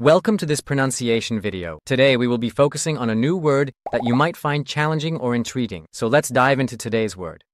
Welcome to this pronunciation video. Today we will be focusing on a new word that you might find challenging or intriguing. So let's dive into today's word.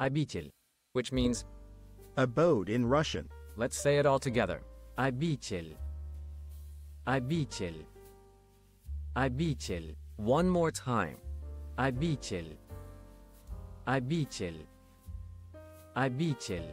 Обитель, which means, Abode in Russian. let's say it all together. Обитель. Обитель. Обитель. One more time. Обитель. Обитель. Обитель.